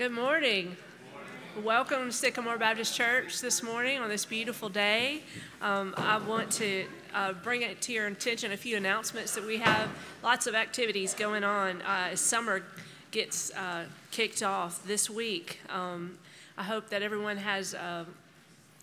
Good morning. Welcome to Sycamore Baptist Church this morning on this beautiful day. Um, I want to uh, bring it to your attention a few announcements that we have lots of activities going on uh, as summer gets uh, kicked off this week. Um, I hope that everyone has a,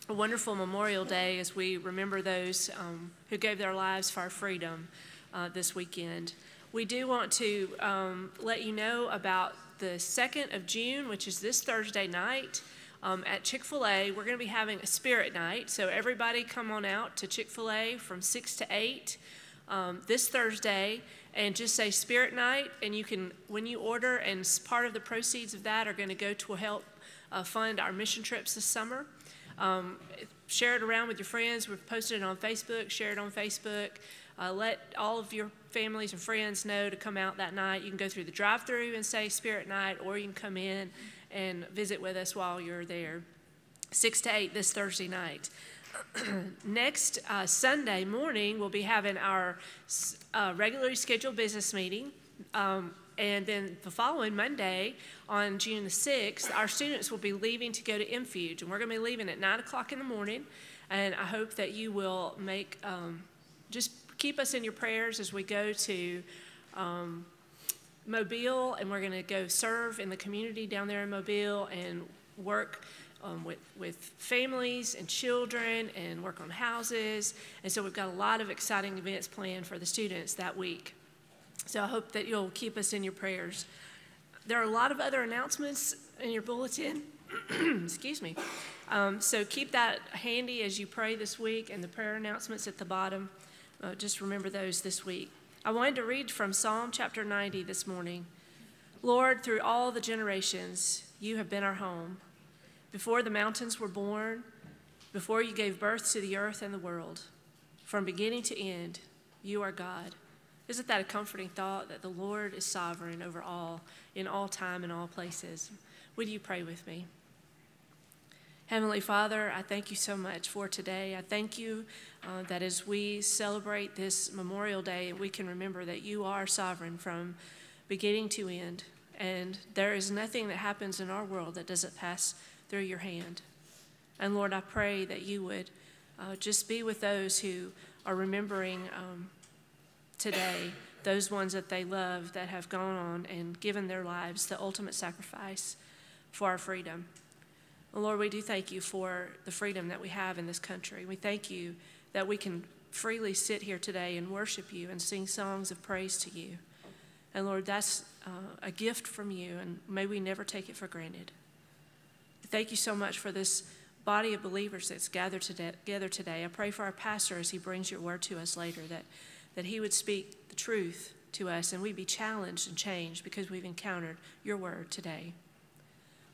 a, wonderful Memorial Day as we remember those um, who gave their lives for our freedom uh, this weekend. We do want to um, let you know about the 2nd of June, which is this Thursday night. Um, at Chick fil A, we're going to be having a spirit night. So, everybody come on out to Chick fil A from 6 to 8 um, this Thursday and just say spirit night. And you can, when you order, and part of the proceeds of that are going to go to help uh, fund our mission trips this summer. Um, share it around with your friends. We've posted it on Facebook. Share it on Facebook. Uh, let all of your families and friends know to come out that night. You can go through the drive through and say Spirit Night, or you can come in and visit with us while you're there. 6 to 8 this Thursday night. Next uh, Sunday morning, we'll be having our uh, regularly scheduled business meeting. Um, and then the following Monday, on June the 6th, our students will be leaving to go to MFuge. And we're going to be leaving at 9 o'clock in the morning. And I hope that you will make um, just keep us in your prayers as we go to um, Mobile, and we're going to go serve in the community down there in Mobile and work um, with, with families and children and work on houses. And so we've got a lot of exciting events planned for the students that week. So I hope that you'll keep us in your prayers. There are a lot of other announcements in your bulletin. Excuse me. Um, so keep that handy as you pray this week and the prayer announcements at the bottom. Uh, just remember those this week. I wanted to read from Psalm chapter 90 this morning. Lord, through all the generations, you have been our home. Before the mountains were born, before you gave birth to the earth and the world, from beginning to end, you are God. Isn't that a comforting thought that the Lord is sovereign over all, in all time and all places? Would you pray with me? Heavenly Father, I thank you so much for today. I thank you uh, that as we celebrate this Memorial Day, we can remember that you are sovereign from beginning to end. And there is nothing that happens in our world that doesn't pass through your hand. And Lord, I pray that you would uh, just be with those who are remembering um, today, those ones that they love that have gone on and given their lives the ultimate sacrifice for our freedom. Lord, we do thank you for the freedom that we have in this country. We thank you that we can freely sit here today and worship you and sing songs of praise to you. And Lord, that's uh, a gift from you, and may we never take it for granted. Thank you so much for this body of believers that's gathered together today. I pray for our pastor as he brings your word to us later that, that he would speak the truth to us and we'd be challenged and changed because we've encountered your word today.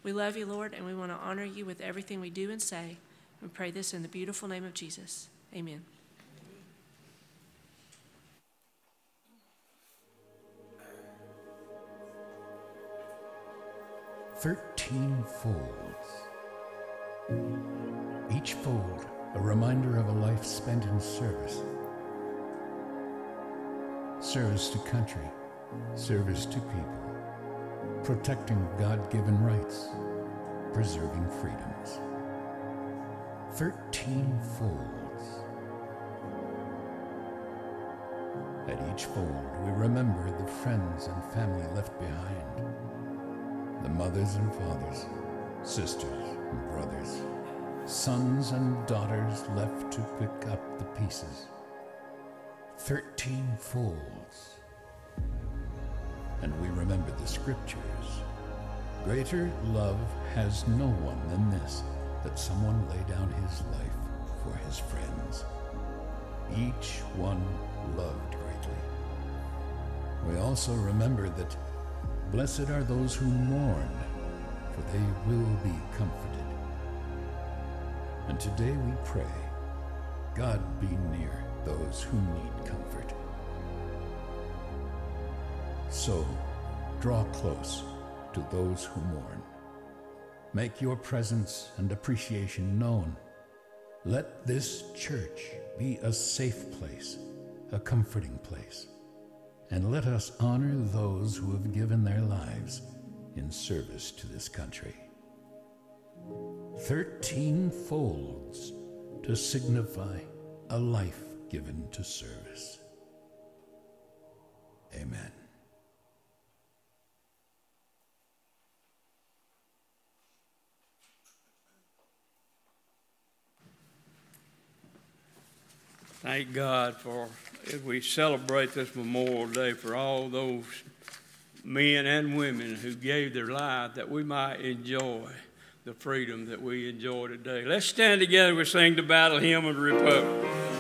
We love you, Lord, and we want to honor you with everything we do and say. We pray this in the beautiful name of Jesus. Amen. Thirteen folds. Each fold a reminder of a life spent in service. Service to country, service to people protecting God given rights, preserving freedoms. Thirteen folds. At each fold, we remember the friends and family left behind, the mothers and fathers, sisters and brothers, sons and daughters left to pick up the pieces. Thirteen folds and we remember the scriptures. Greater love has no one than this, that someone lay down his life for his friends. Each one loved greatly. We also remember that blessed are those who mourn, for they will be comforted. And today we pray, God be near those who need comfort. So, draw close to those who mourn. Make your presence and appreciation known. Let this church be a safe place, a comforting place. And let us honor those who have given their lives in service to this country. Thirteen folds to signify a life given to service. Amen. Thank God for, if we celebrate this Memorial Day for all those men and women who gave their life that we might enjoy the freedom that we enjoy today. Let's stand together. We sing the battle hymn of the Republic.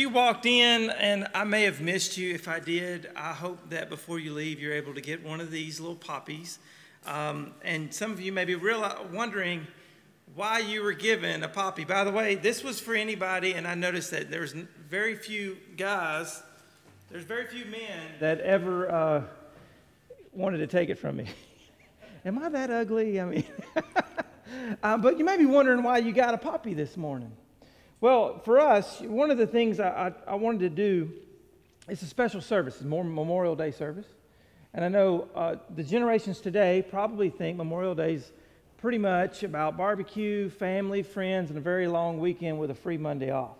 You walked in, and I may have missed you if I did, I hope that before you leave, you're able to get one of these little poppies. Um, and some of you may be real, wondering why you were given a poppy. By the way, this was for anybody, and I noticed that there's very few guys, there's very few men that ever uh, wanted to take it from me. Am I that ugly? I mean, uh, but you may be wondering why you got a poppy this morning. Well, for us, one of the things I, I, I wanted to do is a special service, it's more Memorial Day service. And I know uh, the generations today probably think Memorial Day is pretty much about barbecue, family, friends, and a very long weekend with a free Monday off.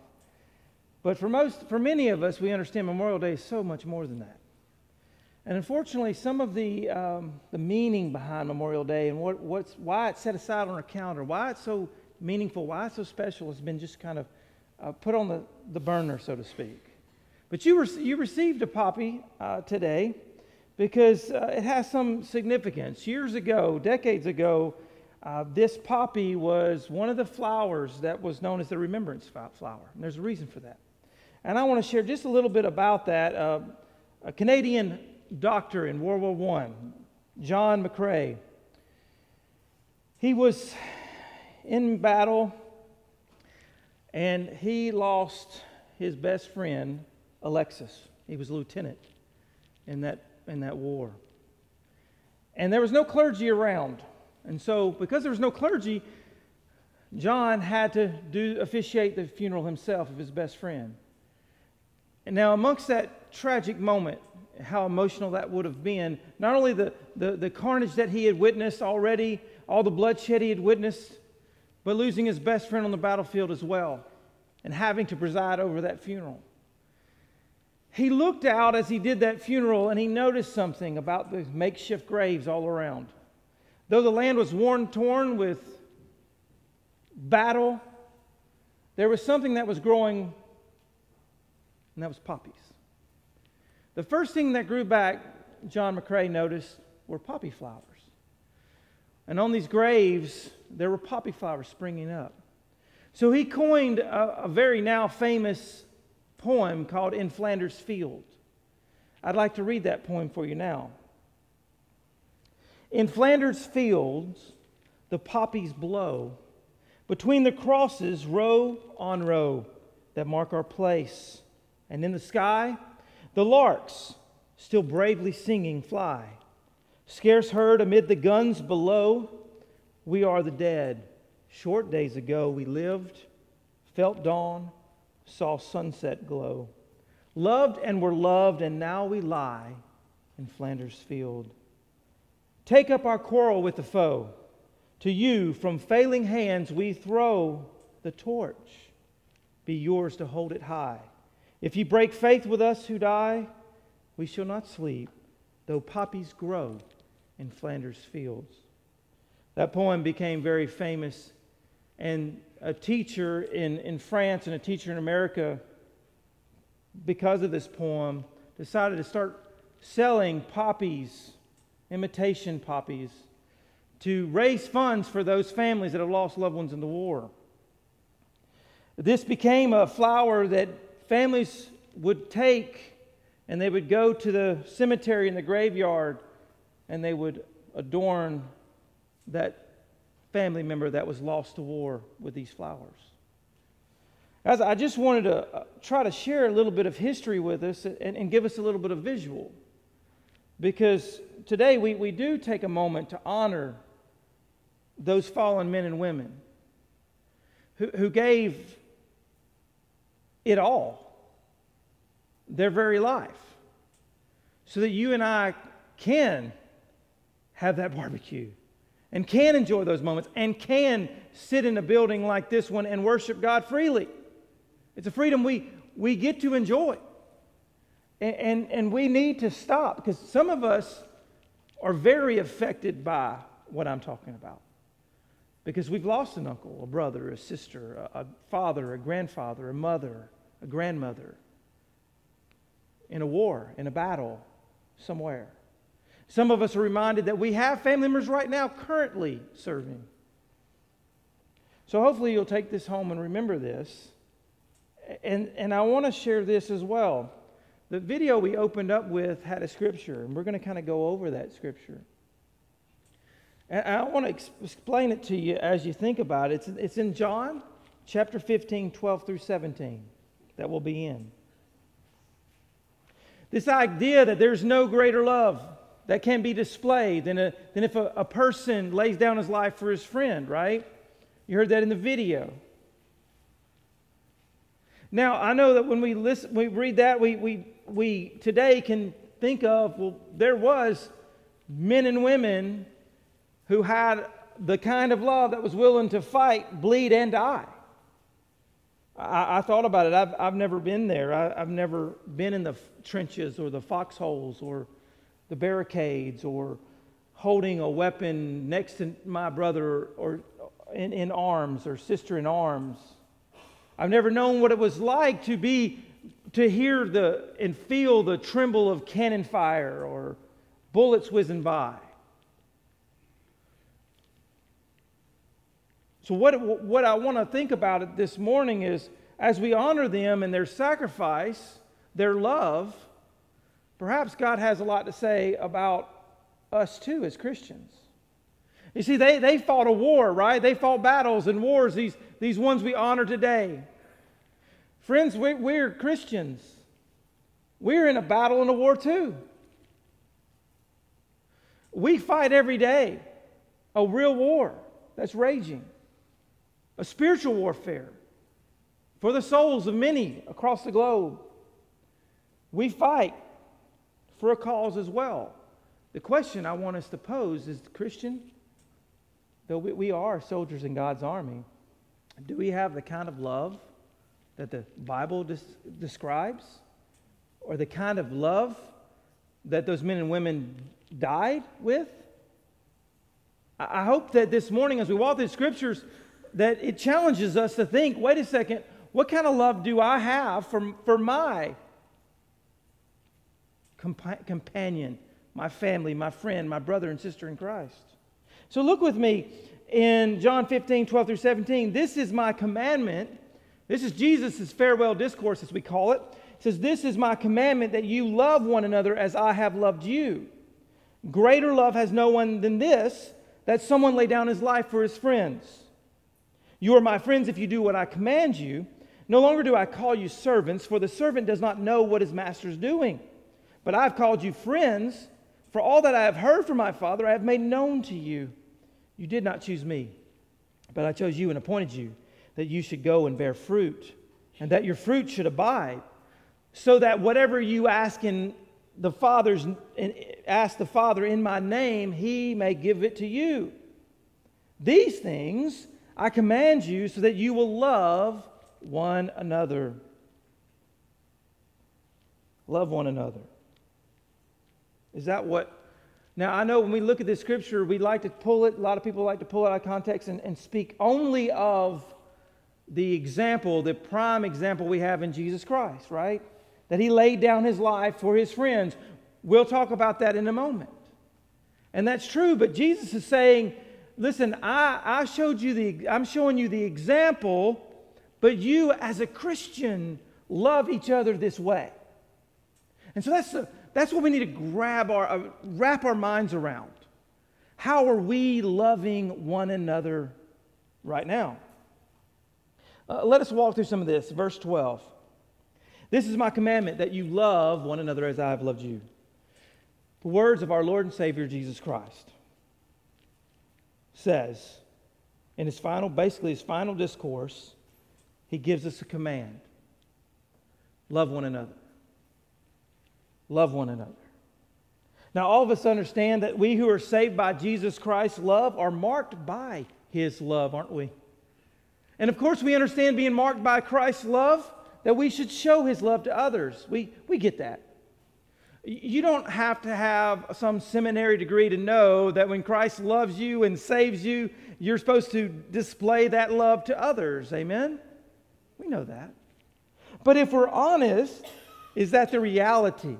But for most, for many of us, we understand Memorial Day is so much more than that. And unfortunately, some of the, um, the meaning behind Memorial Day and what, what's, why it's set aside on our calendar, why it's so meaningful, why it's so special, has been just kind of uh, put on the, the burner, so to speak. But you, re- you received a poppy uh, today because uh, it has some significance. Years ago, decades ago, uh, this poppy was one of the flowers that was known as the remembrance flower. And there's a reason for that. And I want to share just a little bit about that. Uh, a Canadian doctor in World War I, John McCrae, he was in battle, and he lost his best friend, Alexis. He was a lieutenant in that, in that war. And there was no clergy around. And so, because there was no clergy, John had to do, officiate the funeral himself of his best friend. And now, amongst that tragic moment, how emotional that would have been, not only the, the, the carnage that he had witnessed already, all the bloodshed he had witnessed, but losing his best friend on the battlefield as well and having to preside over that funeral. He looked out as he did that funeral and he noticed something about the makeshift graves all around. Though the land was worn torn with battle, there was something that was growing, and that was poppies. The first thing that grew back, John McCrae noticed, were poppy flowers. And on these graves, there were poppy flowers springing up. So he coined a, a very now famous poem called In Flanders Field. I'd like to read that poem for you now. In Flanders fields, the poppies blow. Between the crosses, row on row, that mark our place. And in the sky, the larks, still bravely singing, fly. Scarce heard amid the guns below, we are the dead. Short days ago we lived, felt dawn, saw sunset glow. Loved and were loved, and now we lie in Flanders field. Take up our quarrel with the foe. To you, from failing hands, we throw the torch. Be yours to hold it high. If you break faith with us who die, we shall not sleep, though poppies grow in Flanders fields. That poem became very famous, and a teacher in, in France and a teacher in America, because of this poem, decided to start selling poppies imitation poppies, to raise funds for those families that have lost loved ones in the war. This became a flower that families would take and they would go to the cemetery in the graveyard and they would adorn that family member that was lost to war with these flowers. As I just wanted to uh, try to share a little bit of history with us and, and give us a little bit of visual. Because today we, we do take a moment to honor those fallen men and women who, who gave it all, their very life, so that you and I can have that barbecue and can enjoy those moments and can sit in a building like this one and worship God freely. It's a freedom we, we get to enjoy. And, and, and we need to stop because some of us are very affected by what I'm talking about. Because we've lost an uncle, a brother, a sister, a, a father, a grandfather, a mother, a grandmother in a war, in a battle somewhere. Some of us are reminded that we have family members right now currently serving. So hopefully you'll take this home and remember this. And, and I want to share this as well. The video we opened up with had a scripture, and we're going to kind of go over that scripture. And I want to ex- explain it to you as you think about it. It's, it's in John chapter 15, 12 through 17, that will be in. This idea that there's no greater love that can be displayed than, a, than if a, a person lays down his life for his friend, right? You heard that in the video. Now, I know that when we listen, we read that, we, we, we today can think of, well, there was men and women who had the kind of love that was willing to fight, bleed, and die. I, I thought about it. I've, I've never been there. I, have never been in the trenches or the foxholes or the barricades or holding a weapon next to my brother or in, in arms or sister in arms. I've never known what it was like to be to hear the and feel the tremble of cannon fire or bullets whizzing by. So what what I want to think about it this morning is as we honor them and their sacrifice, their love, perhaps God has a lot to say about us too as Christians. You see, they, they fought a war, right? They fought battles and wars, these, these ones we honor today. Friends, we, we're Christians. We're in a battle and a war too. We fight every day a real war that's raging, a spiritual warfare for the souls of many across the globe. We fight for a cause as well. The question I want us to pose is Christian, though we, we are soldiers in God's army, do we have the kind of love that the Bible des- describes? Or the kind of love that those men and women died with? I, I hope that this morning, as we walk through scriptures, that it challenges us to think wait a second, what kind of love do I have for, for my compa- companion, my family, my friend, my brother and sister in Christ? So look with me in John 15, 12 through 17, this is my commandment. This is Jesus' farewell discourse, as we call it. It says, This is my commandment that you love one another as I have loved you. Greater love has no one than this, that someone lay down his life for his friends. You are my friends if you do what I command you. No longer do I call you servants, for the servant does not know what his master is doing. But I have called you friends, for all that I have heard from my Father I have made known to you. You did not choose me, but I chose you and appointed you that you should go and bear fruit, and that your fruit should abide, so that whatever you ask in the Father's ask the Father in my name, he may give it to you. These things I command you so that you will love one another. Love one another. Is that what now, I know when we look at this scripture, we like to pull it, a lot of people like to pull it out of context and, and speak only of the example, the prime example we have in Jesus Christ, right? That he laid down his life for his friends. We'll talk about that in a moment. And that's true, but Jesus is saying, listen, I, I showed you the, I'm showing you the example, but you as a Christian love each other this way. And so that's the, that's what we need to grab our, uh, wrap our minds around. How are we loving one another right now? Uh, let us walk through some of this. Verse 12. This is my commandment that you love one another as I have loved you. The words of our Lord and Savior Jesus Christ says in his final, basically his final discourse, he gives us a command love one another. Love one another. Now, all of us understand that we who are saved by Jesus Christ's love are marked by his love, aren't we? And of course, we understand being marked by Christ's love, that we should show his love to others. We, we get that. You don't have to have some seminary degree to know that when Christ loves you and saves you, you're supposed to display that love to others. Amen? We know that. But if we're honest, is that the reality?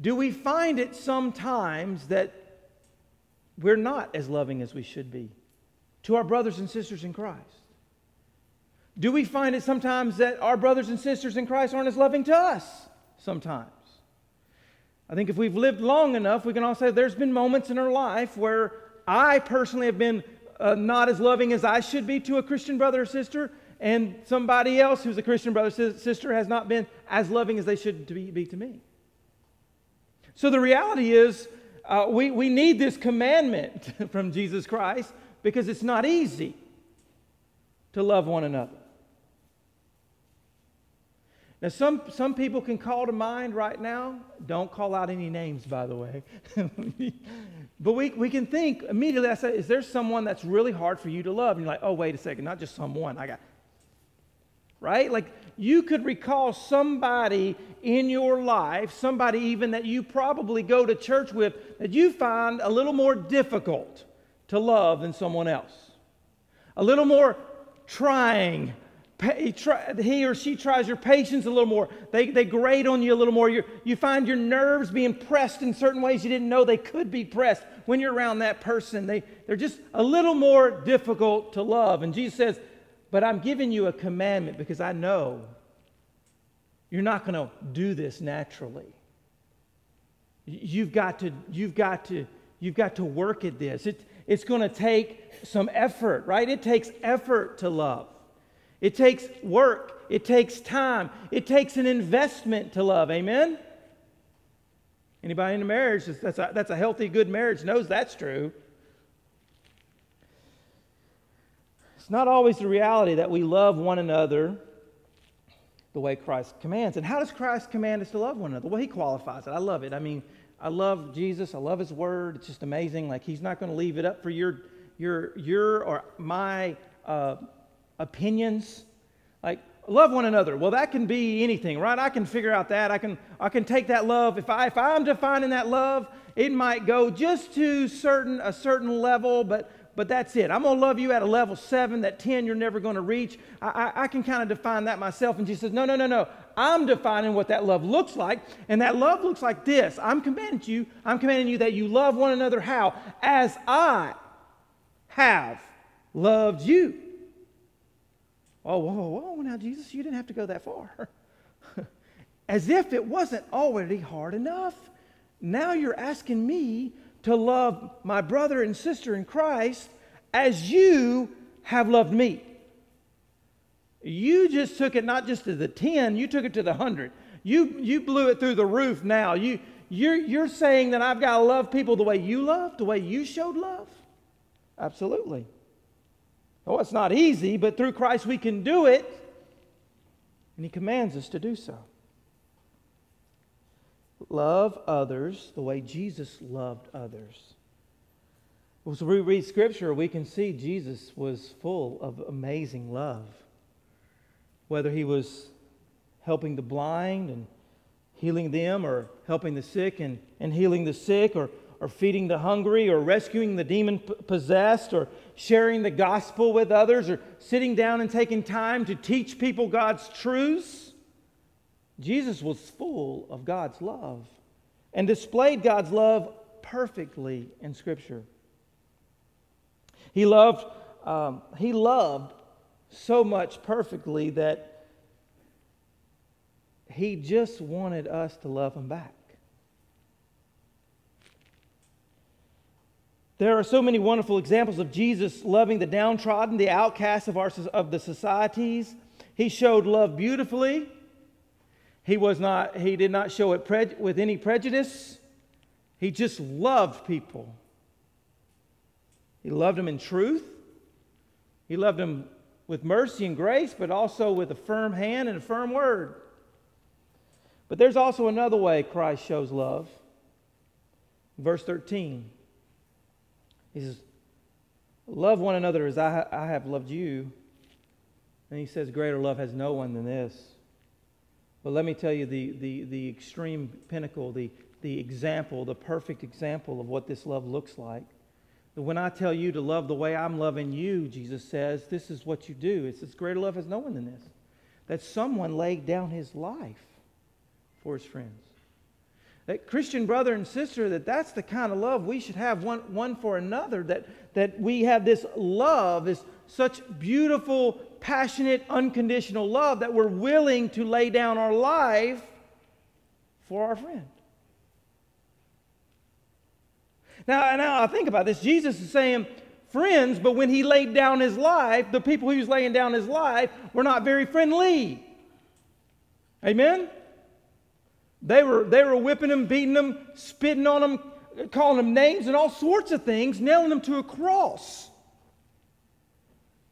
Do we find it sometimes that we're not as loving as we should be to our brothers and sisters in Christ? Do we find it sometimes that our brothers and sisters in Christ aren't as loving to us sometimes? I think if we've lived long enough, we can all say there's been moments in our life where I personally have been uh, not as loving as I should be to a Christian brother or sister, and somebody else who's a Christian brother or sister has not been as loving as they should be, be to me. So the reality is, uh, we, we need this commandment from Jesus Christ because it's not easy to love one another. Now, some, some people can call to mind right now. Don't call out any names, by the way. but we, we can think immediately, I say, is there someone that's really hard for you to love? And you're like, oh, wait a second, not just someone. I got, right? Like you could recall somebody in your life, somebody even that you probably go to church with, that you find a little more difficult to love than someone else. A little more trying. He or she tries your patience a little more. They, they grate on you a little more. you you find your nerves being pressed in certain ways you didn't know they could be pressed. When you're around that person, they, they're just a little more difficult to love. And Jesus says, but I'm giving you a commandment because I know you're not going to do this naturally. You've got to, you've got to, you've got to work at this. It, it's going to take some effort, right? It takes effort to love. It takes work. It takes time. It takes an investment to love. Amen? Anybody in a marriage that's a, that's a healthy, good marriage knows that's true. It's not always the reality that we love one another the way Christ commands. And how does Christ command us to love one another? Well, he qualifies it. I love it. I mean, I love Jesus. I love his word. It's just amazing. Like he's not going to leave it up for your your your or my uh, opinions. Like love one another. Well, that can be anything, right? I can figure out that. I can I can take that love. If I if I'm defining that love, it might go just to certain a certain level, but but that's it. I'm going to love you at a level seven, that 10 you're never going to reach. I, I, I can kind of define that myself. And Jesus says, No, no, no, no. I'm defining what that love looks like. And that love looks like this I'm commanding you, I'm commanding you that you love one another how? As I have loved you. Oh, whoa, whoa, whoa. Now, Jesus, you didn't have to go that far. As if it wasn't already hard enough. Now you're asking me to love my brother and sister in Christ as you have loved me. You just took it not just to the 10, you took it to the 100. You, you blew it through the roof now. You, you're, you're saying that I've got to love people the way you love, the way you showed love? Absolutely. Oh, it's not easy, but through Christ we can do it. And He commands us to do so. Love others the way Jesus loved others. As we read Scripture, we can see Jesus was full of amazing love. Whether he was helping the blind and healing them, or helping the sick and, and healing the sick, or, or feeding the hungry, or rescuing the demon possessed, or sharing the gospel with others, or sitting down and taking time to teach people God's truths Jesus was full of God's love and displayed God's love perfectly in Scripture. He loved, um, he loved so much perfectly that he just wanted us to love him back. There are so many wonderful examples of Jesus loving the downtrodden, the outcasts of, our, of the societies. He showed love beautifully he, was not, he did not show it prej- with any prejudice. He just loved people. He loved them in truth. He loved them with mercy and grace, but also with a firm hand and a firm word. But there's also another way Christ shows love. Verse 13. He says, Love one another as I, I have loved you. And he says, Greater love has no one than this but let me tell you the, the, the extreme pinnacle, the, the example, the perfect example of what this love looks like. When I tell you to love the way I'm loving you, Jesus says, this is what you do. It's this greater love has no one than this. That someone laid down his life for his friends. That Christian brother and sister, that that's the kind of love we should have one, one for another. That, that we have this love, this such beautiful passionate, unconditional love that we're willing to lay down our life for our friend. Now, now I think about this. Jesus is saying friends, but when he laid down his life, the people he was laying down his life were not very friendly. Amen? They were, they were whipping them, beating them, spitting on them, calling them names and all sorts of things, nailing them to a cross.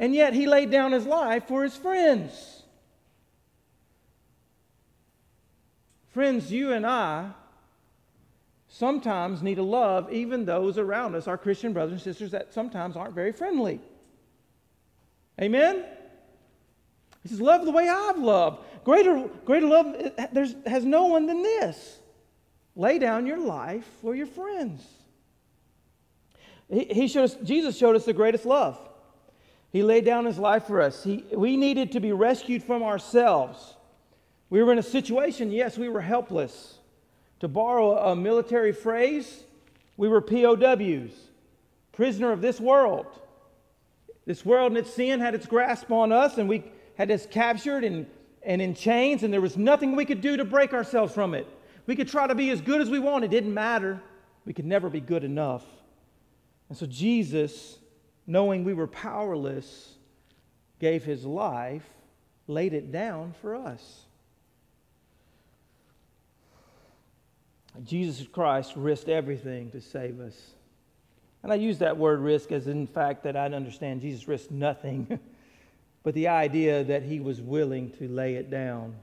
And yet he laid down his life for his friends. Friends, you and I sometimes need to love even those around us, our Christian brothers and sisters that sometimes aren't very friendly. Amen? He says, Love the way I've loved. Greater, greater love there's, has no one than this. Lay down your life for your friends. He, he showed us, Jesus showed us the greatest love. He laid down his life for us. He, we needed to be rescued from ourselves. We were in a situation, yes, we were helpless. To borrow a military phrase, we were POWs, prisoner of this world. This world and its sin had its grasp on us, and we had us captured and, and in chains, and there was nothing we could do to break ourselves from it. We could try to be as good as we wanted, it didn't matter. We could never be good enough. And so Jesus knowing we were powerless, gave his life, laid it down for us. Jesus Christ risked everything to save us. And I use that word risk as in fact that I understand Jesus risked nothing, but the idea that he was willing to lay it down.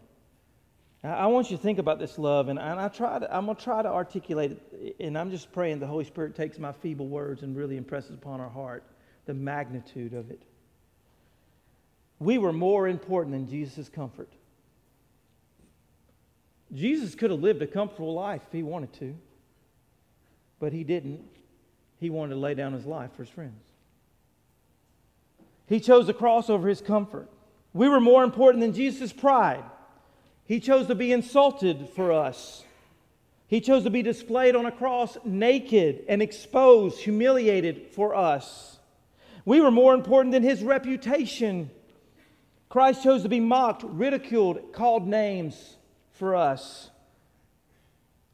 I want you to think about this love, and, I try to, I'm going to try to articulate it, and I'm just praying the Holy Spirit takes my feeble words and really impresses upon our heart the magnitude of it. We were more important than Jesus' comfort. Jesus could have lived a comfortable life if he wanted to, but he didn't. He wanted to lay down his life for his friends. He chose the cross over his comfort. We were more important than Jesus' pride. He chose to be insulted for us. He chose to be displayed on a cross naked and exposed, humiliated for us. We were more important than his reputation. Christ chose to be mocked, ridiculed, called names for us.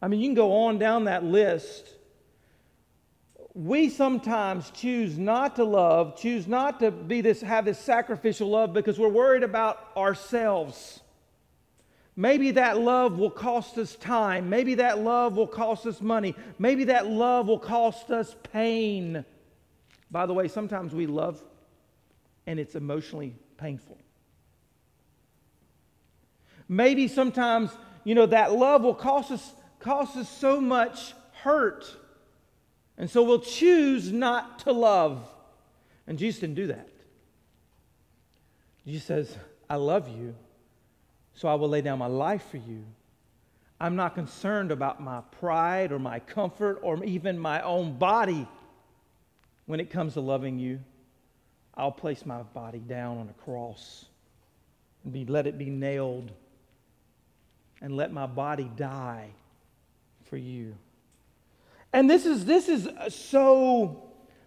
I mean, you can go on down that list. We sometimes choose not to love, choose not to be this, have this sacrificial love because we're worried about ourselves. Maybe that love will cost us time. Maybe that love will cost us money. Maybe that love will cost us pain. By the way, sometimes we love and it's emotionally painful. Maybe sometimes, you know, that love will cost us, cost us so much hurt. And so we'll choose not to love. And Jesus didn't do that. Jesus says, I love you so I will lay down my life for you. I'm not concerned about my pride or my comfort or even my own body when it comes to loving you. I'll place my body down on a cross and be, let it be nailed and let my body die for you. And this is, this is so,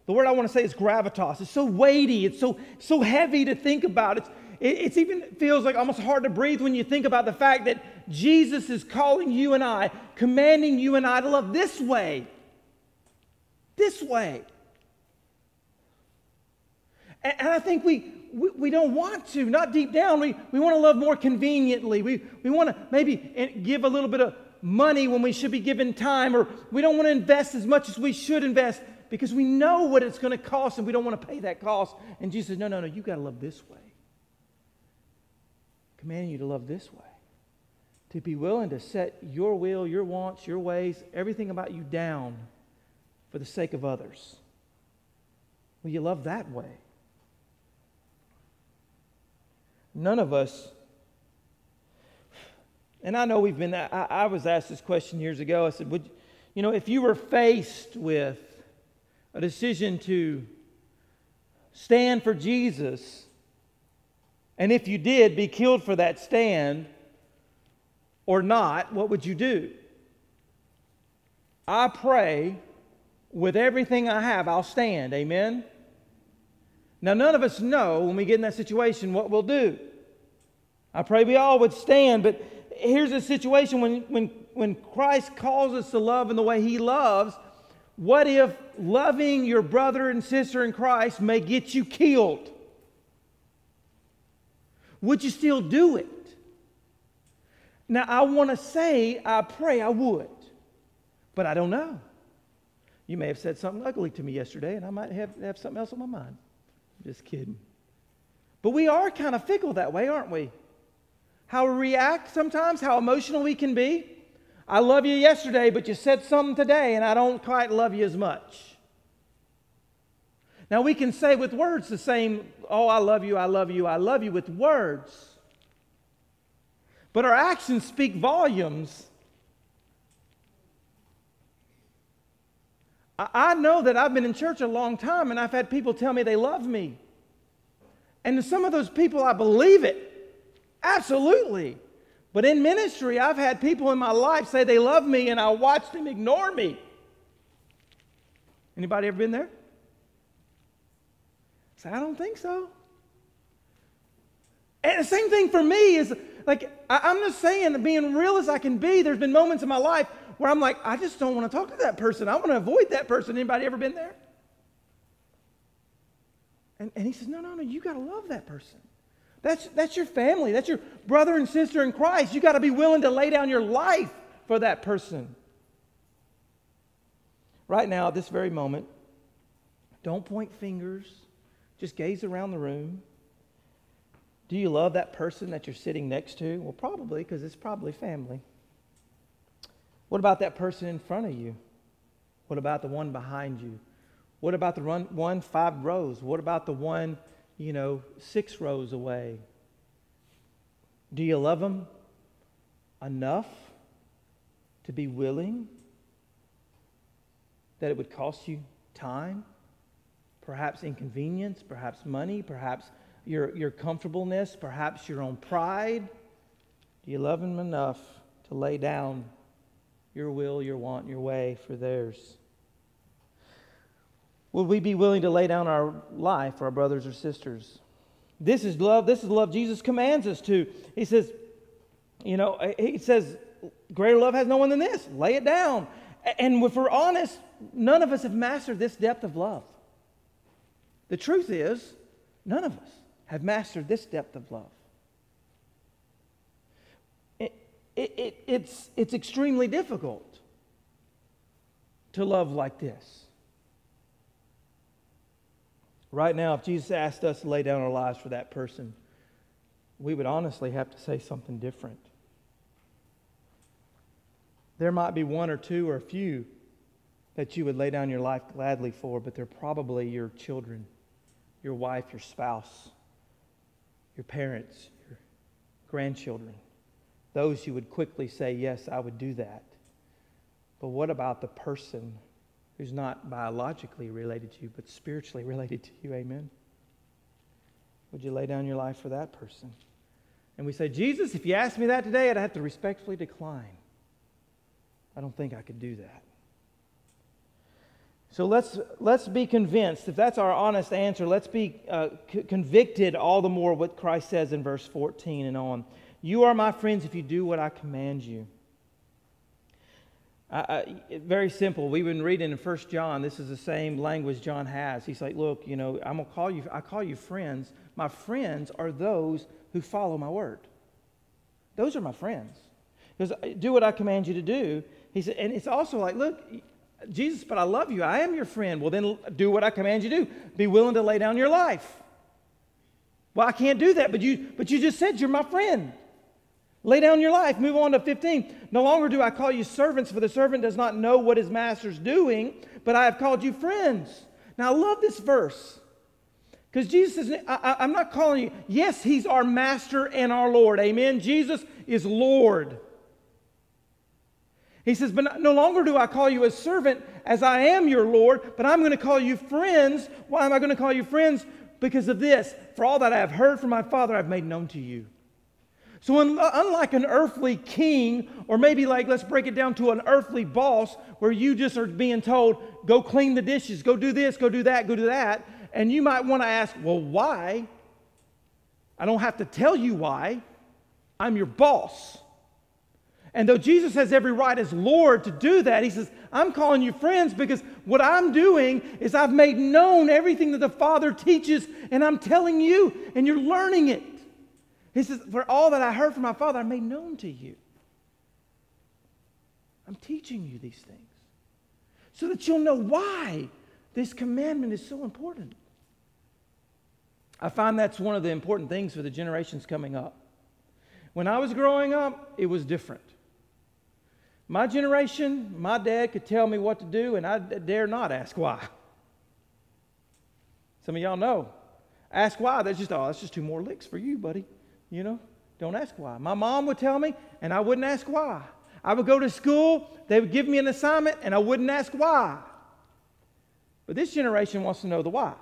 the word I want to say is gravitas. It's so weighty, it's so, so heavy to think about. It's, it it's even feels like almost hard to breathe when you think about the fact that Jesus is calling you and I, commanding you and I to love this way. This way. And, and I think we, we, we, don't want to, not deep down. We, we want to love more conveniently. We, we want to maybe eh, give a little bit of money when we should be given time, or we don't want to invest as much as we should invest because we know what it's going to cost and we don't want to pay that cost. And Jesus says, No, no, no, you got to love this way commanding you to love this way. To be willing to set your will, your wants, your ways, everything about you down for the sake of others. Will you love that way? None of us, and I know we've been, I, I was asked this question years ago. I said, Would, you know, if you were faced with a decision to stand for Jesus, and if you did be killed for that stand or not, what would you do? I pray with everything I have, I'll stand. Amen? Now, none of us know when we get in that situation what we'll do. I pray we all would stand, but here's a situation when, when, when Christ calls us to love in the way He loves. What if loving your brother and sister in Christ may get you killed? would you still do it? Now, I want to say, I pray I would, but I don't know. You may have said something ugly to me yesterday, and I might have, have something else on my mind. I'm Just kidding. But we are kind of fickle that way, aren't we? How we react sometimes, how emotional we can be. I love you yesterday, but you said something today, and I don't quite love you as much. Now, we can say with words the same, oh, I love you, I love you, I love you, with words. But our actions speak volumes. I know that I've been in church a long time and I've had people tell me they love me. And to some of those people, I believe it. Absolutely. But in ministry, I've had people in my life say they love me and I watched them ignore me. Anybody ever been there? Say, I don't think so. And the same thing for me is like, I, am just saying, being real as I can be, there's been moments in my life where I'm like, I just don't want to talk to that person. I want to avoid that person. Anybody ever been there? And, and he says, No, no, no, you got to love that person. That's, that's your family. That's your brother and sister in Christ. You got to be willing to lay down your life for that person. Right now, at this very moment, don't point fingers. Just gaze around the room. Do you love that person that you're sitting next to? Well, probably, because it's probably family. What about that person in front of you? What about the one behind you? What about the one five rows? What about the one, you know, six rows away? Do you love them enough to be willing that it would cost you time? perhaps inconvenience, perhaps money, perhaps your, your comfortableness, perhaps your own pride? Do you love them enough to lay down your will, your want, your way for theirs? Would we be willing to lay down our life for our brothers or sisters? This is love. This is love Jesus commands us to. He says, you know, eh, he says, greater love has no one than this. Lay it down. And if we're honest, none of us have mastered this depth of love. The truth is, none of us have mastered this depth of love. It, it, it, it's, it's extremely difficult to love like this. Right now, if Jesus asked us to lay down our lives for that person, we would honestly have to say something different. There might be one or two or a few that you would lay down your life gladly for, but they're probably your children, your wife, your spouse, your parents, your grandchildren. Those you would quickly say, Yes, I would do that. But what about the person who's not biologically related to you, but spiritually related to you? Amen? Would you lay down your life for that person? And we say, Jesus, if you asked me that today, I'd have to respectfully decline. I don't think I could do that. So let's, let's be convinced. If that's our honest answer, let's be uh, c- convicted all the more what Christ says in verse 14 and on. You are my friends if you do what I command you. Very simple. We've been reading in First John. This is the same language John has. He's like, look, you know, I'm gonna call you. I call you friends. My friends are those who follow my word. Those are my friends. Because uh, do what I command you to do. He said, and it's also like, look, Jesus, but I love you. I am your friend. Well, then do what I command you to do. Be willing to lay down your life. Well, I can't do that, but you, but you just said you're my friend. Lay down your life. Move on to 15. No longer do I call you servants, for the servant does not know what his master's doing, but I have called you friends. Now, I love this verse. Because Jesus says, I, am not calling you, yes, he's our master and our Lord. Amen. Jesus is Lord. He says, But no longer do I call you a servant as I am your Lord, but I'm going to call you friends. Why am I going to call you friends? Because of this. For all that I have heard from my Father, I've made known to you. So, uh, unlike an earthly king, or maybe like, let's break it down to an earthly boss, where you just are being told, go clean the dishes, go do this, go do that, go do that, and you might want to ask, well, why? I don't have to tell you why. I'm your boss. And though Jesus has every right as Lord to do that, he says, I'm calling you friends because what I'm doing is I've made known everything that the Father teaches, and I'm telling you, and you're learning it. He says, For all that I heard from my Father, I made known to you. I'm teaching you these things so that you'll know why this commandment is so important. I find that's one of the important things for the generations coming up. When I was growing up, it was different. My generation, my dad could tell me what to do, and I dare not ask why. Some of y'all know. Ask why. That's just, oh, that's just two more licks for you, buddy. You know, don't ask why. My mom would tell me, and I wouldn't ask why. I would go to school, they would give me an assignment, and I wouldn't ask why. But this generation wants to know the why.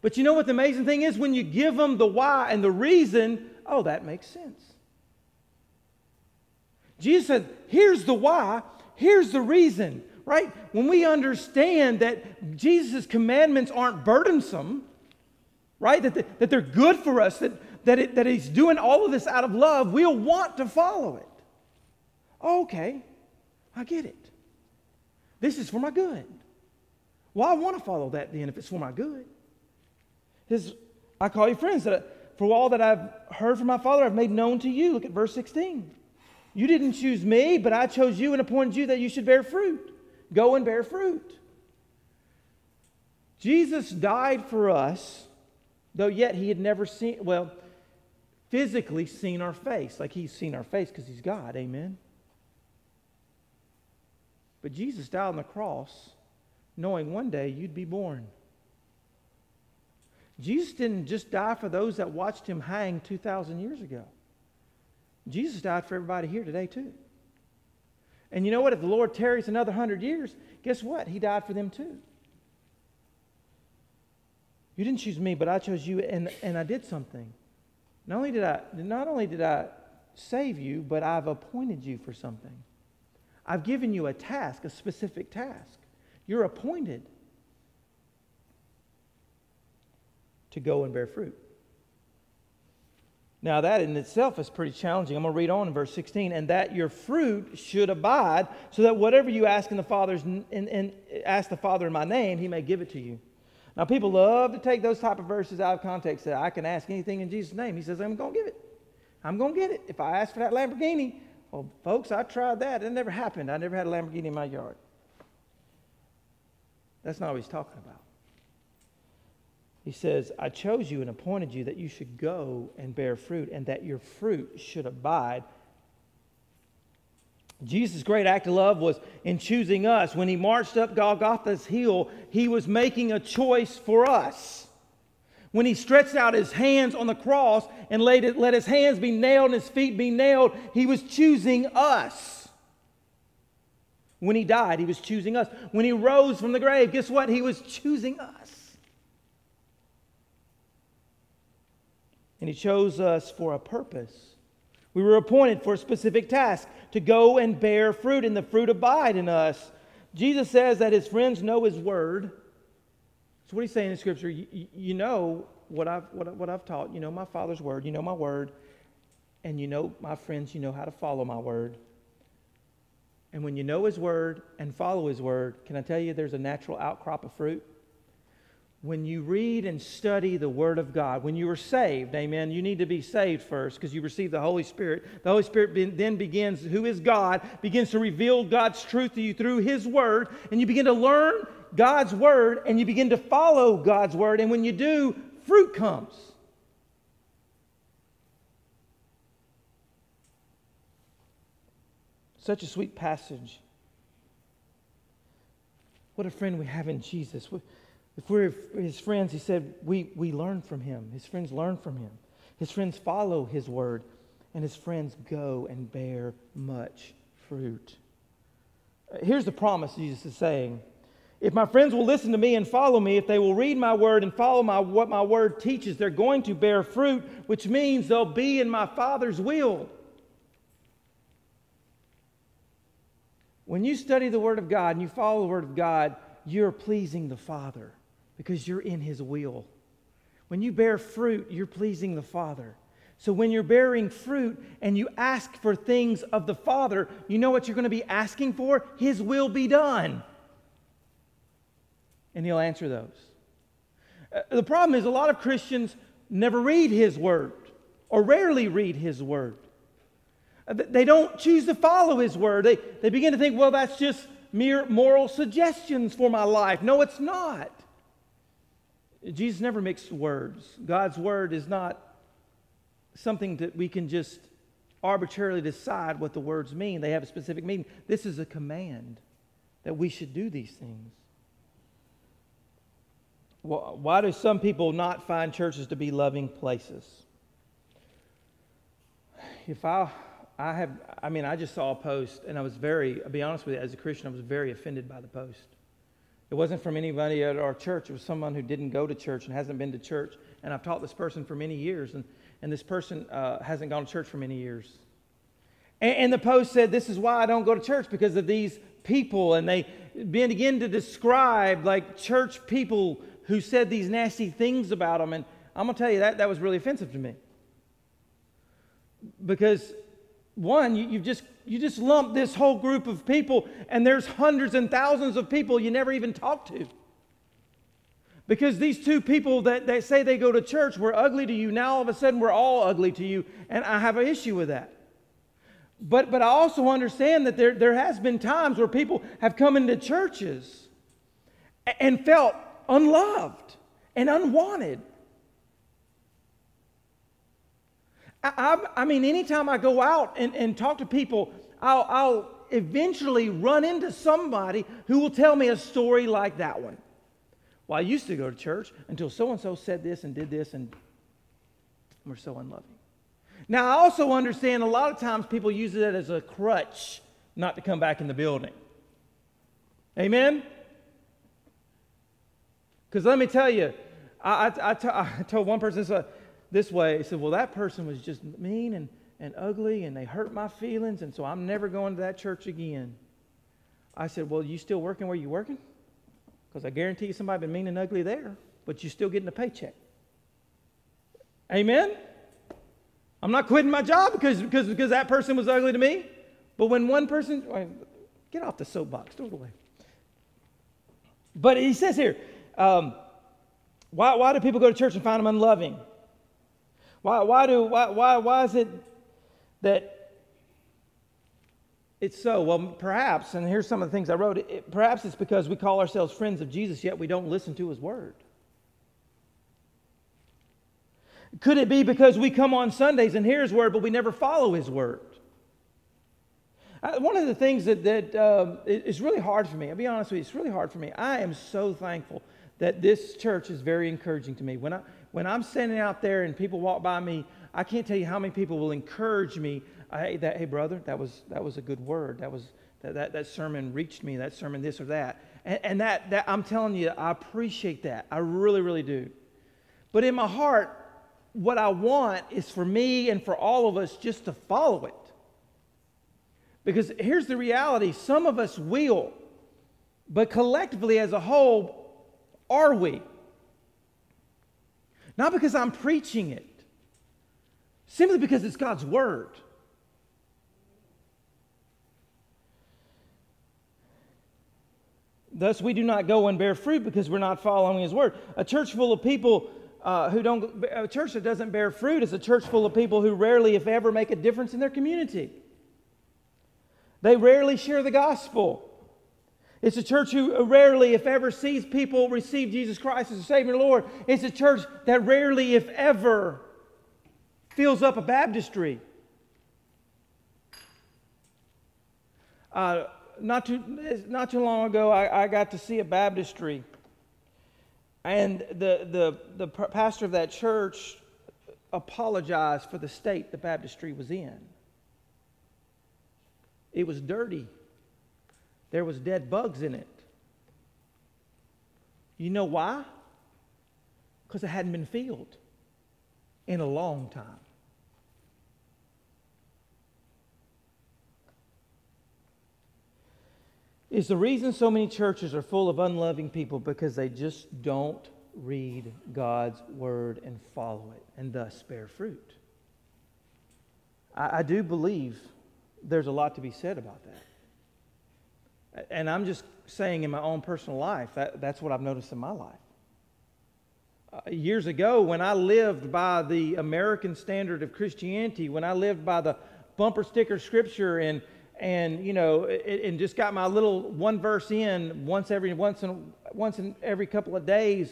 But you know what the amazing thing is? When you give them the why and the reason, oh, that makes sense. Jesus said, here's the why, here's the reason, right? When we understand that Jesus' commandments aren't burdensome, right? That, that they're good for us, that, that, it, that He's doing all of this out of love, we'll want to follow it. Oh, okay, I get it. This is for my good. Well, I want to follow that then if it's for my good. His, I call you friends. That for all that I've heard from my Father, I've made known to you. Look at verse 16. You didn't choose me, but I chose you and appointed you that you should bear fruit. Go and bear fruit. Jesus died for us, though yet he had never seen, well, physically seen our face, like he's seen our face because he's God. Amen. But Jesus died on the cross knowing one day you'd be born. Jesus didn't just die for those that watched him hang 2,000 years ago. Jesus died for everybody here today, too. And you know what? If the Lord tarries another hundred years, guess what? He died for them, too. You didn't choose me, but I chose you, and, and I did something. Not only did I, not only did I save you, but I've appointed you for something. I've given you a task, a specific task. You're appointed to go and bear fruit. Now, that in itself is pretty challenging. I'm going to read on in verse 16. And that your fruit should abide, so that whatever you ask in the Father's and, and ask the Father in my name, he may give it to you. Now, people love to take those type of verses out of context. Say, I can ask anything in Jesus' name. He says, I'm going to give it. I'm going to get it. If I ask for that Lamborghini, well, folks, I tried that. It never happened. I never had a Lamborghini in my yard. That's not what he's talking about. He says, I chose you and appointed you that you should go and bear fruit, and that your fruit should abide. Jesus' great act of love was in choosing us. When he marched up Golgotha's hill, he was making a choice for us. When he stretched out his hands on the cross and it, let his hands be nailed and his feet be nailed, he was choosing us. When he died, he was choosing us. When he rose from the grave, guess what? He was choosing us. And he chose us for a purpose. We were appointed for a specific task to go and bear fruit, and the fruit abide in us. Jesus says that his friends know his word. So, what he's saying in Scripture, you, you know what I've, what, what I've taught. You know my Father's word. You know my word. And you know, my friends, you know how to follow my word. And when you know his word and follow his word, can I tell you there's a natural outcrop of fruit? When you read and study the Word of God, when you are saved, amen, you need to be saved first because you receive the Holy Spirit. The Holy Spirit then begins, who is God, begins to reveal God's truth to you through His Word, and you begin to learn God's Word and you begin to follow God's Word. And when you do, fruit comes. Such a sweet passage. What a friend we have in Jesus. If we're his friends, he said, we, we learn from him. His friends learn from him. His friends follow his word, and his friends go and bear much fruit. Uh, here's the promise Jesus is saying If my friends will listen to me and follow me, if they will read my word and follow my, what my word teaches, they're going to bear fruit, which means they'll be in my Father's will. When you study the Word of God and you follow the Word of God, you're pleasing the Father because you're in His will. When you bear fruit, you're pleasing the Father. So when you're bearing fruit and you ask for things of the Father, you know what you're going to be asking for? His will be done. And He'll answer those. Uh, the problem is, a lot of Christians never read His Word or rarely read His Word. Uh, they don't choose to follow His Word. They, they begin to think, well, that's just mere moral suggestions for my life. No, it's not. Jesus never mixed words. God's word is not something that we can just arbitrarily decide what the words mean. They have a specific meaning. This is a command that we should do these things. Why do some people not find churches to be loving places? If I, I have, I mean, I just saw a post and I was very, I'll be honest with you, as a Christian, I was very offended by the post. It wasn't from anybody at our church. It was someone who didn't go to church and hasn't been to church. And I've taught this person for many years, and, and this person uh, hasn't gone to church for many years. And, and, the post said, This is why I don't go to church because of these people. And they begin to describe like church people who said these nasty things about them. And I'm going to tell you that that was really offensive to me. Because, one, you, you've just you just lump this whole group of people, and there's hundreds and thousands of people you never even talk to. Because these two people that, that say they go to church were ugly to you, now all of a sudden we're all ugly to you, and I have an issue with that. But, but I also understand that there, there has been times where people have come into churches and felt unloved and unwanted. I, I, mean, anytime I go out and, and talk to people, I'll, I'll eventually run into somebody who will tell me a story like that one. Well, I used to go to church until so and so said this and did this, and we're so unloving. Now, I also understand a lot of times people use it as a crutch not to come back in the building. Amen? Because let me tell you, I, I, I, t- I told one person this, this way. He said, Well, that person was just mean and, and ugly, and they hurt my feelings, and so I'm never going to that church again. I said, Well, you still working where you working? Because I guarantee you somebody been mean and ugly there, but you're still getting a paycheck. Amen? I'm not quitting my job because, because, because that person was ugly to me. But when one person, get off the soapbox, throw it away. But he says here, um, why, why do people go to church and find them unloving? Why, why, do, why, why, why is it that it's so? Well, perhaps, and here's some of the things I wrote, it, perhaps it's because we call ourselves friends of Jesus, yet we don't listen to his word. Could it be because we come on Sundays and hear his word, but we never follow his word? One of the things that, that uh, is really hard for me, I'll be honest with you, it's really hard for me. I am so thankful that this church is very encouraging to me. When, I, when I'm standing out there and people walk by me, I can't tell you how many people will encourage me. Hey, that, hey brother, that was, that was a good word. That, was, that, that, that sermon reached me, that sermon this or that. And, and that, that, I'm telling you, I appreciate that. I really, really do. But in my heart, what I want is for me and for all of us just to follow it. Because here's the reality some of us will, but collectively as a whole, are we? Not because I'm preaching it, simply because it's God's Word. Thus, we do not go and bear fruit because we're not following His Word. A church full of people uh, who don't, a church that doesn't bear fruit is a church full of people who rarely, if ever, make a difference in their community. They rarely share the gospel. It's a church who rarely, if ever, sees people receive Jesus Christ as a Savior Lord. It's a church that rarely, if ever, fills up a baptistry. Uh, not, too, not too long ago, I, I got to see a baptistry and the, the, the pastor of that church apologized for the state the baptistry was in. It was dirty. There was dead bugs in it. You know why? Because it hadn't been filled in a long time. Is the reason so many churches are full of unloving people because they just don't read God's word and follow it and thus bear fruit? I, I do believe there's a lot to be said about that. And I'm just saying in my own personal life, that, that's what I've noticed in my life. Uh, years ago, when I lived by the American standard of Christianity, when I lived by the bumper sticker scripture and and you know and just got my little one verse in once every once in once in every couple of days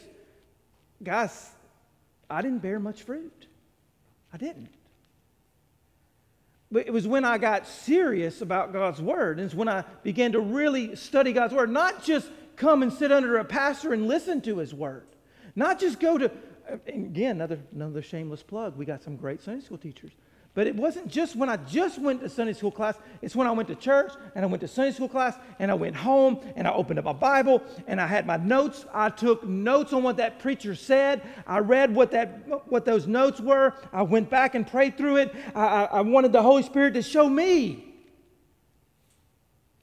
guys i didn't bear much fruit i didn't but it was when i got serious about god's word and it's when i began to really study god's word. Not just come and sit under a pastor and listen to his word. Not just go to again another another shameless plug. We got some great sunday school teachers but it wasn't just when I just went to Sunday school class. It's when I went to church and I went to Sunday school class and I went home and I opened up my Bible and I had my notes. I took notes on what that preacher said. I read what, that, what those notes were. I went back and prayed through it. I, I wanted the Holy Spirit to show me,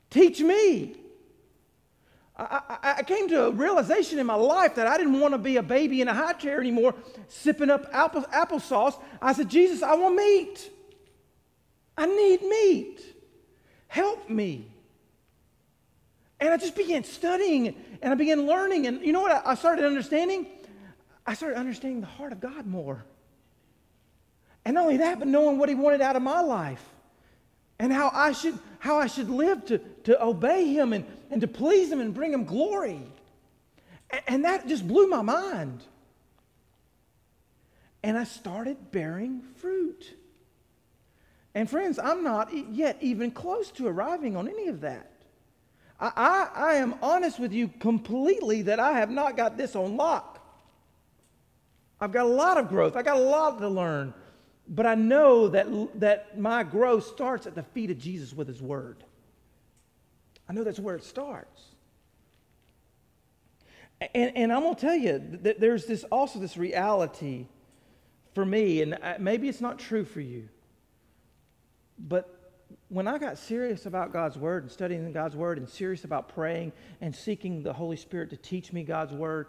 teach me. I, I, came to a realization in my life that I didn't want to be a baby in a high chair anymore, sipping up apple, applesauce. I said, Jesus, I want meat. I need meat. Help me. And I just began studying and I began learning. And you know what I started understanding? I started understanding the heart of God more. And not only that, but knowing what He wanted out of my life and how I should, how I should live to, to obey Him and, and to please Him and bring Him glory. And, and that just blew my mind. And I started bearing fruit. And friends, I'm not yet even close to arriving on any of that. I, I, I, am honest with you completely that I have not got this on lock. I've got a lot of growth. I got a lot to learn. But I know that, that my growth starts at the feet of Jesus with his word. I know that's where it starts. And, and I'm going to tell you that there's this also this reality for me, and uh, maybe it's not true for you, but when I got serious about God's Word and studying God's Word and serious about praying and seeking the Holy Spirit to teach me God's Word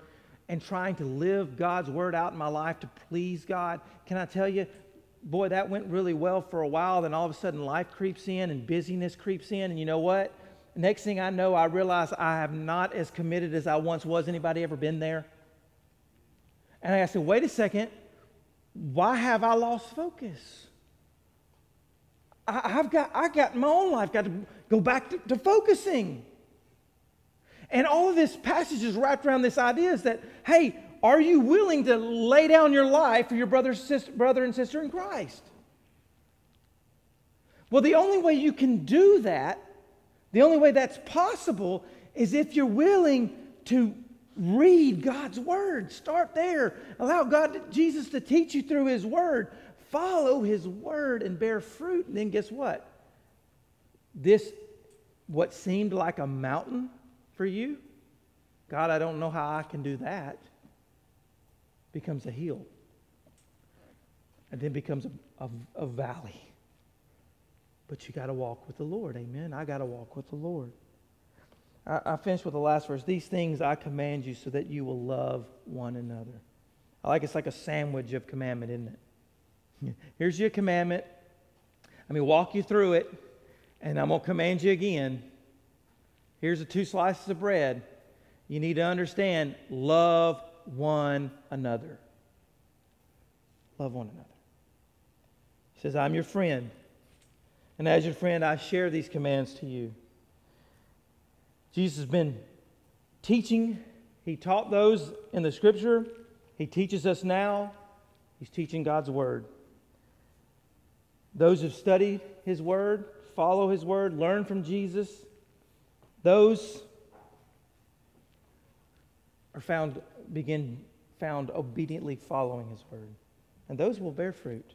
and trying to live God's Word out in my life to please God, can I tell you, boy, that went really well for a while. Then all of a sudden life creeps in and busyness creeps in. And you know what? Next thing I know, I realize I am not as committed as I once was. Anybody ever been there? And I said, wait a second. Why have I lost focus? I, have got, I got my own life, got to go back to, to focusing. And all of this passage is wrapped around this idea is that, hey, are you willing to lay down your life for your brother, sister, brother and sister in Christ? Well, the only way you can do that, the only way that's possible, is if you're willing to read God's Word. Start there. Allow God, Jesus, to teach you through His Word. Follow His Word and bear fruit. And then guess what? This, what seemed like a mountain for you, God, I don't know how I can do that becomes a hill and then becomes a, a, a valley. But you got to walk with the Lord. Amen. I got to walk with the Lord. I, I finish with the last verse. These things I command you so that you will love one another. I like it's like a sandwich of commandment, isn't it? Here's your commandment. Let me walk you through it, and I'm going to command you again. Here's the two slices of bread. You need to understand love one another. Love one another. He says, I'm your friend. And as your friend, I share these commands to you. Jesus has been teaching. He taught those in the scripture. He teaches us now. He's teaching God's word. Those who've studied his word, follow his word, learn from Jesus, those are found begin found obediently following his word. And those will bear fruit.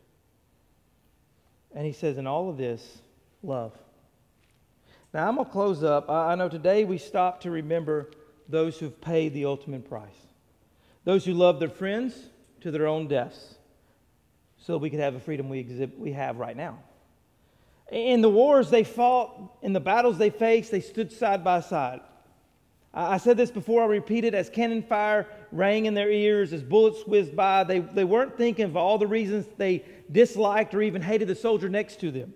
And he says, in all of this, love. Now, I'm going to close up. I know today we stop to remember those who've paid the ultimate price, those who love their friends to their own deaths, so we could have the freedom we, exhibit, we have right now. In the wars they fought, in the battles they faced, they stood side by side. I said this before, I repeat it as cannon fire rang in their ears, as bullets whizzed by. They, they weren't thinking of all the reasons they disliked or even hated the soldier next to them.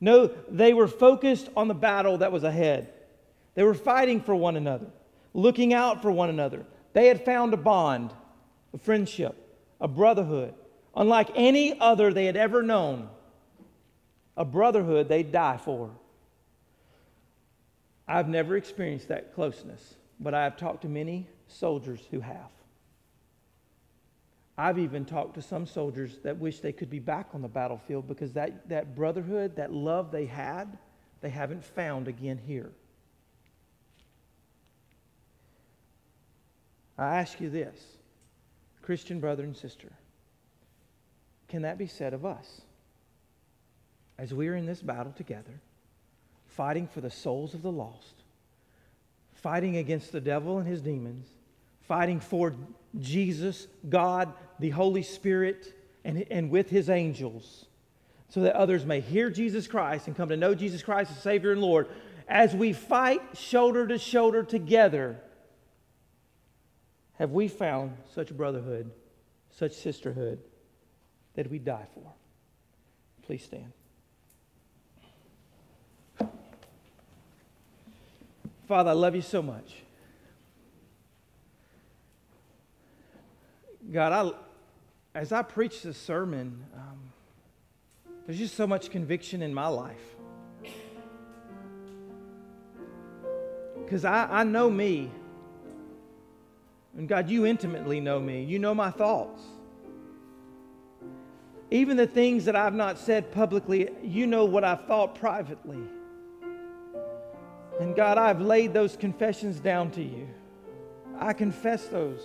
No, they were focused on the battle that was ahead. They were fighting for one another, looking out for one another. They had found a bond, a friendship, a brotherhood, unlike any other they had ever known. A brotherhood they'd die for. I've never experienced that closeness, but I have talked to many soldiers who have. I've even talked to some soldiers that wish they could be back on the battlefield because that, that brotherhood, that love they had, they haven't found again here. I ask you this, Christian brother and sister, can that be said of us? As we are in this battle together, fighting for the souls of the lost, fighting against the devil and his demons, fighting for Jesus, God, the Holy Spirit, and, and with his angels, so that others may hear Jesus Christ and come to know Jesus Christ as Savior and Lord. As we fight shoulder to shoulder together, have we found such brotherhood, such sisterhood that we die for? Please stand. Father, I love you so much. God, I, as I preach this sermon, um, there's just so much conviction in my life. Because I, I know me. And God, you intimately know me. You know my thoughts. Even the things that I've not said publicly, you know what I've thought privately. And God, I've laid those confessions down to you. I confess those.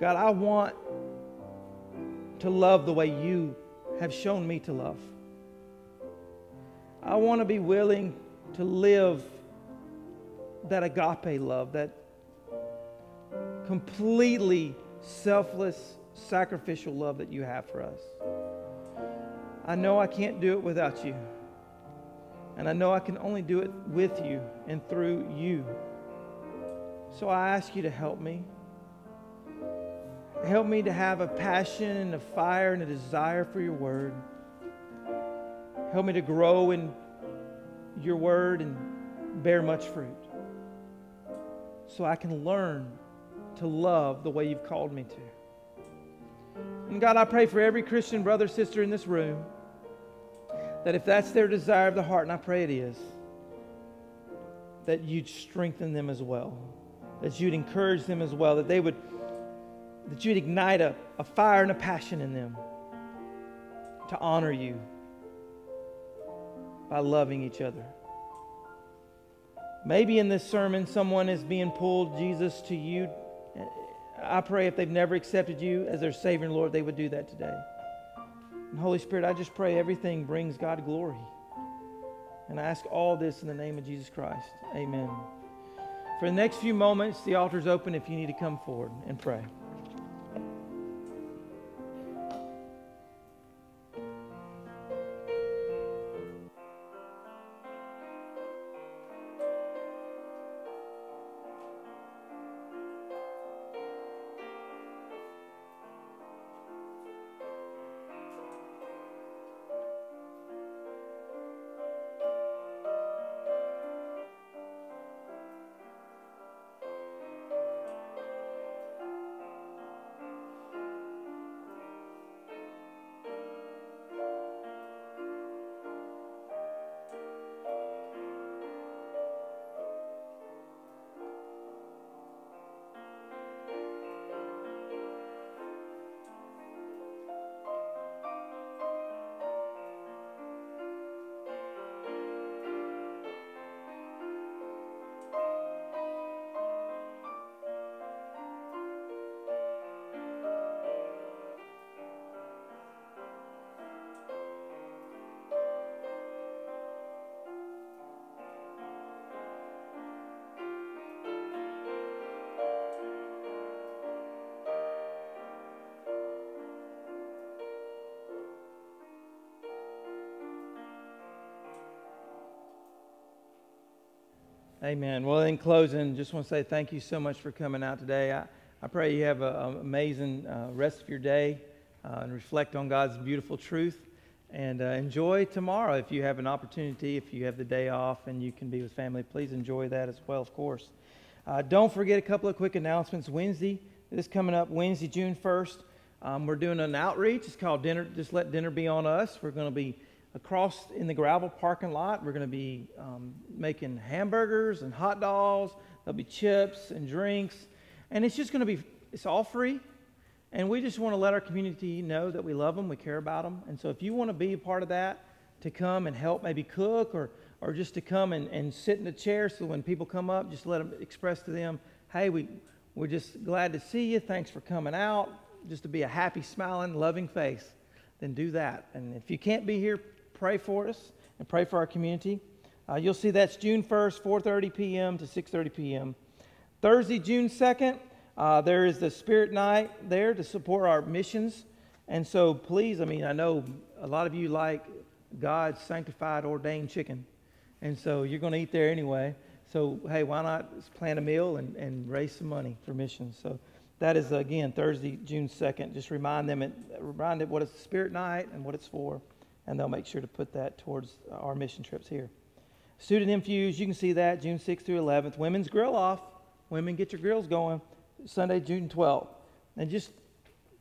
God, I want to love the way you have shown me to love. I want to be willing to live that agape love, that completely selfless, sacrificial love that you have for us. I know I can't do it without you. And I know I can only do it with you and through you. So I ask you to help me. Help me to have a passion and a fire and a desire for your word. Help me to grow in your word and bear much fruit. So I can learn to love the way you've called me to. And God, I pray for every Christian brother, sister in this room that if that's their desire of the heart, and I pray it is, that you'd strengthen them as well, that you'd encourage them as well, that they would, that you'd ignite a, a fire and a passion in them to honor you by loving each other. Maybe in this sermon, someone is being pulled, Jesus, to you. I pray if they've never accepted you as their Savior and Lord, they would do that today. And Holy Spirit, I just pray everything brings God glory. And I ask all this in the name of Jesus Christ. Amen. For the next few moments, the altar's open if you need to come forward and pray. Amen. Well, in closing, just want to say thank you so much for coming out today. I, I pray you have an amazing uh, rest of your day uh, and reflect on God's beautiful truth. And uh, enjoy tomorrow if you have an opportunity, if you have the day off and you can be with family. Please enjoy that as well, of course. Uh, don't forget a couple of quick announcements. Wednesday, this coming up Wednesday, June 1st, um, we're doing an outreach. It's called Dinner. Just let dinner be on us. We're going to be across in the gravel parking lot. We're going to be um, making hamburgers and hot dogs. There'll be chips and drinks. And it's just going to be, it's all free. And we just want to let our community know that we love them, we care about them. And so if you want to be a part of that, to come and help maybe cook or, or just to come and, and sit in the chair so when people come up, just let them express to them, hey, we, we're just glad to see you. Thanks for coming out. Just to be a happy, smiling, loving face, then do that. And if you can't be here, pray for us and pray for our community. Uh, you'll see that's June 1st, 4:30 p.m. to 6:30 p.m. Thursday, June 2nd, uh, there is the Spirit Night there to support our missions. And so, please, I mean, I know a lot of you like God's sanctified, ordained chicken, and so you're going to eat there anyway. So, hey, why not plan a meal and, and raise some money for missions? So, that is again Thursday, June 2nd. Just remind them, and, remind them what it's Spirit Night and what it's for and they'll make sure to put that towards uh, our mission trips here. Student Infused, you can see that June 6th through 11th. Women's Grill Off, women get your grills going, Sunday, June 12th. And just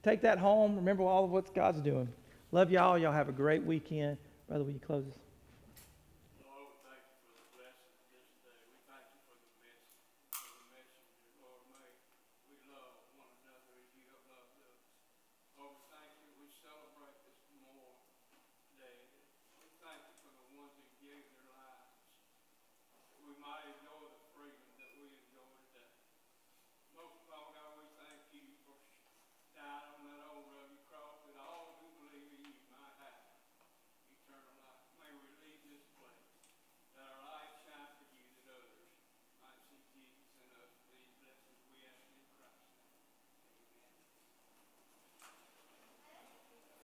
take that home. Remember all of what God's doing. Love y'all. Y'all have a great weekend. Brother, will you close us?